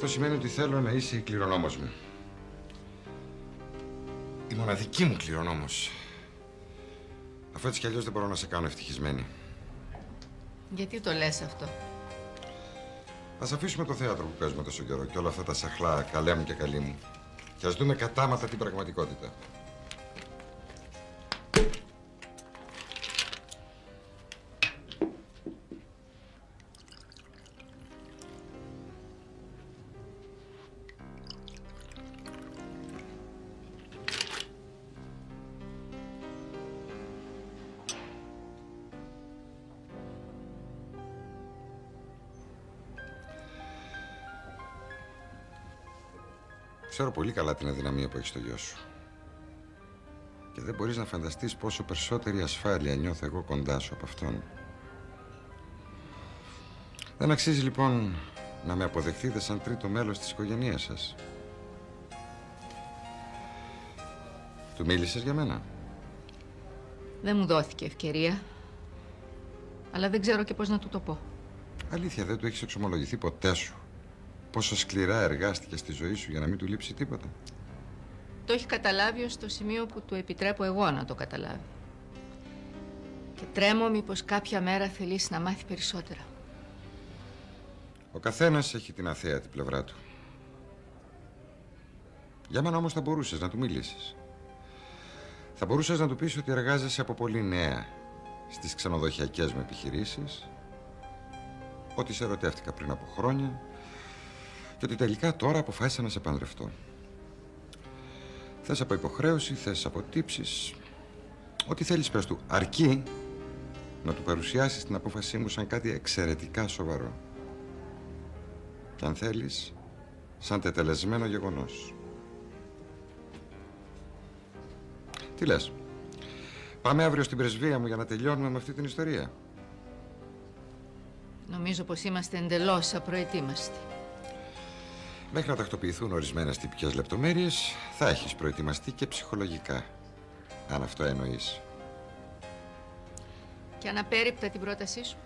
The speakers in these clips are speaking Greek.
Αυτό σημαίνει ότι θέλω να είσαι η κληρονόμος μου. Η μοναδική μου κληρονόμος. Αφού έτσι κι αλλιώς δεν μπορώ να σε κάνω ευτυχισμένη. Γιατί το λες αυτό; Ας αφήσουμε το θέατρο που παίζουμε τόσο καιρό και όλα αυτά τα σαχλά, καλέ μου και καλή μου. Και ας δούμε κατάματα την πραγματικότητα. Ξέρω πολύ καλά την αδυναμία που έχεις στο γιο σου. Και δεν μπορείς να φανταστείς πόσο περισσότερη ασφάλεια νιώθω εγώ κοντά σου από αυτόν. Δεν αξίζει λοιπόν να με αποδεχτείτε σαν τρίτο μέλος της οικογένειας σας. Του μίλησες για μένα; Δεν μου δόθηκε ευκαιρία. Αλλά δεν ξέρω και πώς να του το πω. Αλήθεια, δεν του έχεις εξομολογηθεί ποτέ σου. Πόσο σκληρά εργάστηκες στη ζωή σου για να μην του λείψει τίποτα. Το έχει καταλάβει ως το σημείο που του επιτρέπω εγώ να το καταλάβει. Και τρέμω μήπως κάποια μέρα θελήσει να μάθει περισσότερα. Ο καθένας έχει την αθέατη πλευρά του. Για μένα όμως θα μπορούσες να του μιλήσεις. Θα μπορούσες να του πεις ότι εργάζεσαι από πολύ νέα στις ξενοδοχειακές μου επιχειρήσεις, ότι σε ερωτεύτηκα πριν από χρόνια και ότι τελικά τώρα αποφάσισα να σε παντρευτώ. Θες από υποχρέωση, θες από τύψεις, ό,τι θέλεις πες του, αρκεί να του παρουσιάσεις την απόφασή μου σαν κάτι εξαιρετικά σοβαρό. Και αν θέλεις, σαν τετελεσμένο γεγονός. Τι λες, πάμε αύριο στην πρεσβεία μου για να τελειώνουμε με αυτή την ιστορία. Νομίζω πως είμαστε εντελώς απροετοίμαστοι. Μέχρι να τακτοποιηθούν ορισμένες τυπικές λεπτομέρειες, θα έχεις προετοιμαστεί και ψυχολογικά. Αν αυτό εννοείς. Και αναπέριπτα την πρότασή σου.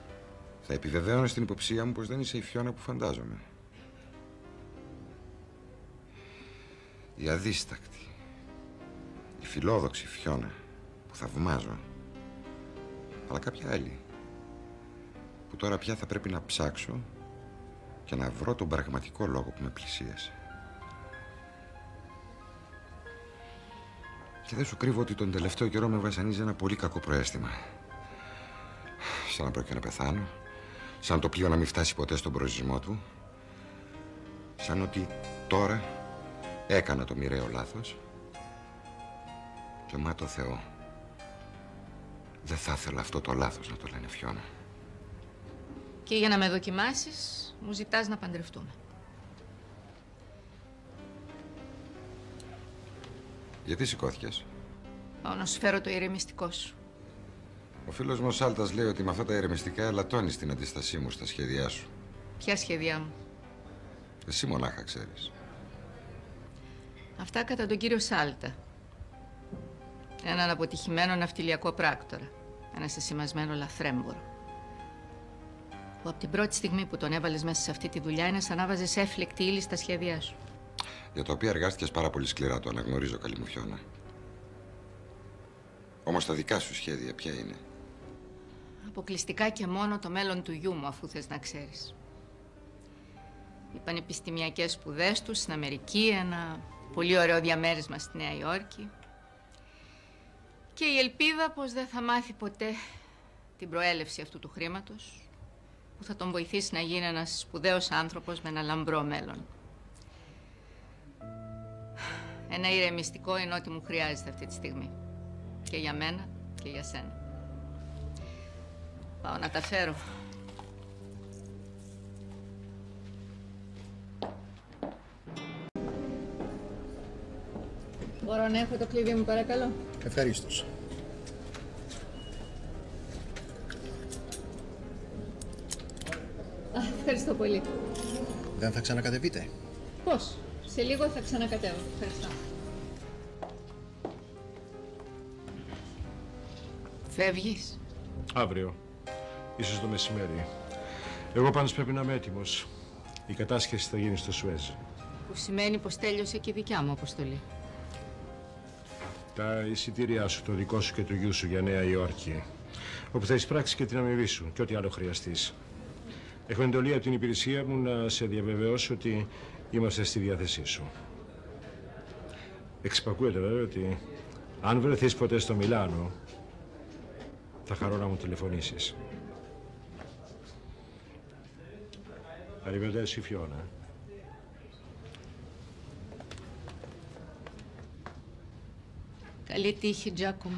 Θα επιβεβαίωνε την υποψία μου πως δεν είσαι η Φιώνα που φαντάζομαι. Η αδίστακτη, η φιλόδοξη Φιώνα που θαυμάζω. Αλλά κάποια άλλη που τώρα πια θα πρέπει να ψάξω και να βρω τον πραγματικό λόγο που με πλησίασε. Και δεν σου κρύβω ότι τον τελευταίο καιρό με βασανίζει ένα πολύ κακό προέστημα. Σαν να πρόκειται να πεθάνω, σαν το πλοίο να μην φτάσει ποτέ στον προορισμό του, σαν ότι τώρα έκανα το μοιραίο λάθος και μα το Θεό δεν θα ήθελα αυτό το λάθος να το λένε Φιώνα. Και για να με δοκιμάσεις, μου ζητάς να παντρευτούμε. Γιατί σηκώθηκες; Πάω να σου φέρω το ηρεμιστικό σου. Ο φίλος μου ο Σάλτας λέει ότι με αυτά τα ηρεμιστικά ελαττώνεις την αντίστασή μου στα σχέδιά σου. Ποια σχέδιά μου; Εσύ μονάχα ξέρεις. Αυτά κατά τον κύριο Σάλτα. Έναν αποτυχημένο ναυτιλιακό πράκτορα. Ένα σεσημασμένο λαθρέμπορο που από την πρώτη στιγμή που τον έβαλες μέσα σε αυτή τη δουλειά είναι σαν να βάζε έφλεκτη ύλη στα σχέδιά σου. Για το οποίο εργάστηκες πάρα πολύ σκληρά, το αναγνωρίζω, καλή μου φιώνα. Όμως τα δικά σου σχέδια ποια είναι; Αποκλειστικά και μόνο το μέλλον του γιού μου, αφού θες να ξέρεις. Οι πανεπιστημιακές σπουδές τους στην Αμερική, ένα πολύ ωραίο διαμέρισμα στη Νέα Υόρκη. Και η ελπίδα πως δεν θα μάθει ποτέ την προέλευση αυτού του χρήματος που θα τον βοηθήσει να γίνει ένας σπουδαίος άνθρωπος με ένα λαμπρό μέλλον. Ένα ηρεμιστικό είναι ό,τι μου χρειάζεται αυτή τη στιγμή. Και για μένα και για σένα. Πάω να τα φέρω. Μπορώ να έχω το κλειδί μου παρακαλώ; Ευχαρίστως. Ευχαριστώ πολύ. Δεν θα ξανακατεβείτε; Πώς; Σε λίγο θα ξανακατεύω. Ευχαριστώ. Φεύγεις; Αύριο. Ίσως το μεσημέρι. Εγώ πάντως πρέπει να είμαι έτοιμος. Η κατάσχεση θα γίνει στο Σουέζ. Που σημαίνει πως τέλειωσε και η δικιά μου αποστολή. Τα εισιτήριά σου, το δικό σου και του γιού σου για Νέα Υόρκη. Όπου θα εισπράξει και την αμοιβή σου και ό,τι άλλο χρειαστείς. Έχω εντολή από την υπηρεσία μου να σε διαβεβαιώσω ότι είμαστε στη διάθεσή σου. Εξυπακούεται βέβαια ότι αν βρεθείς ποτέ στο Μιλάνο, θα χαρώ να μου τηλεφωνήσεις. Arrivederci Fiona. Καλή τύχη, Τζάκομ.